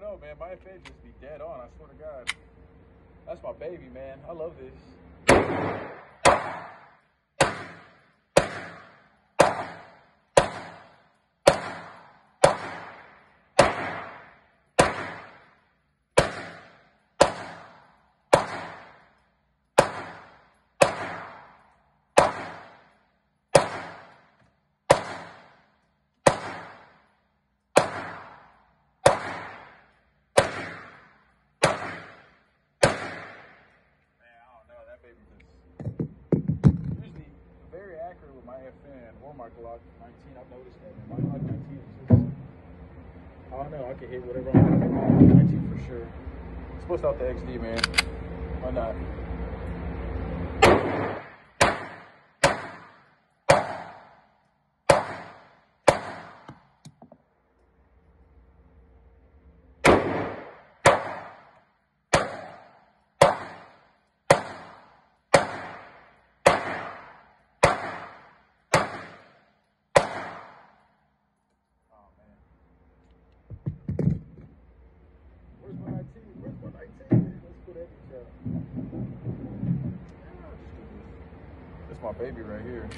Don't know, man. My FN just be dead on. I swear to God. That's my baby, man. I love this. Man, I don't know. That baby just usually very FN or my Glock 19. I've noticed that. My Glock 19 is just I don't know. I can hit whatever I want with my 19 for sure. Let's bust out the XD, man. Why not? Oh man. Where's my 19? Where's my 19? Let's put that in the chat. That's my baby right here.